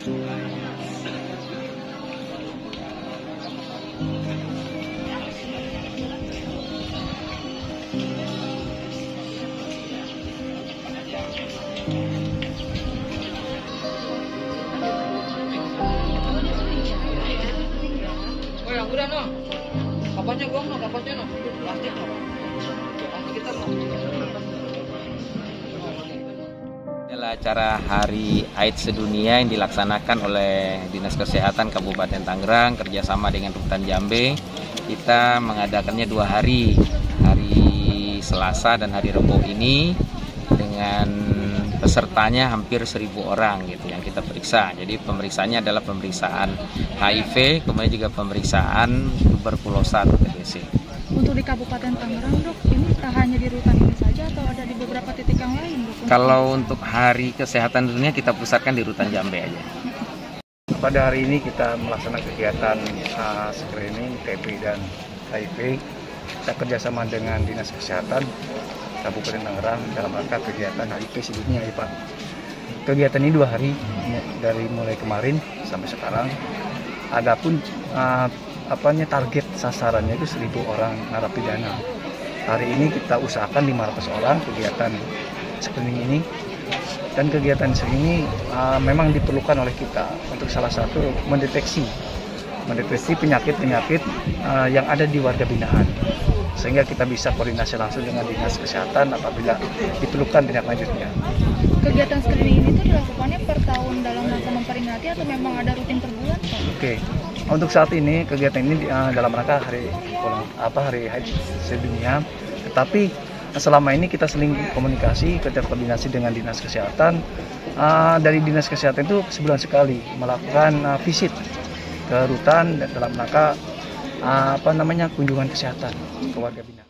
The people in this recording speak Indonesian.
Oh no. Kapasnya gua no, kapasnya no. Plastik no. Kita no. Adalah acara Hari AIDS Sedunia yang dilaksanakan oleh Dinas Kesehatan Kabupaten Tangerang kerjasama dengan Rutan Jambe. Kita mengadakannya dua hari, hari Selasa dan hari Rebo ini dengan pesertanya hampir seribu orang gitu yang kita periksa. Jadi pemeriksaannya adalah pemeriksaan HIV, kemudian juga pemeriksaan tuberkulosa atau TBC. Untuk di Kabupaten Tangerang dok, ini tak hanya di rutan ini saja atau ada di beberapa titik yang lain dok? Kalau untuk Hari Kesehatan Dunia kita pusatkan di Rutan Jambe aja. Pada hari ini kita melaksanakan kegiatan uh, screening TB dan HIV. Kita kerjasama dengan Dinas Kesehatan Kabupaten Tangerang dalam rangka kegiatan HIV sedunia ya Pak. Kegiatan ini dua hari mu- dari mulai kemarin sampai sekarang. Adapun uh, apanya target sasarannya itu 1000 orang narapidana. Hari ini kita usahakan 500 orang kegiatan screening ini dan kegiatan ini uh, memang diperlukan oleh kita untuk salah satu mendeteksi mendeteksi penyakit-penyakit uh, yang ada di warga binaan sehingga kita bisa koordinasi langsung dengan dinas kesehatan apabila diperlukan tindak lanjutnya. Kegiatan screening ini tuh dilakukannya per tahun dalam rangka memperingati atau memang ada rutin per bulan? Oke, untuk saat ini kegiatan ini uh, dalam rangka hari apa hari AIDS sedunia, tetapi selama ini kita seling komunikasi, kita koordinasi dengan dinas kesehatan. Uh, dari dinas kesehatan itu sebulan sekali melakukan uh, visit ke rutan dalam rangka uh, apa namanya kunjungan kesehatan ke warga binaan.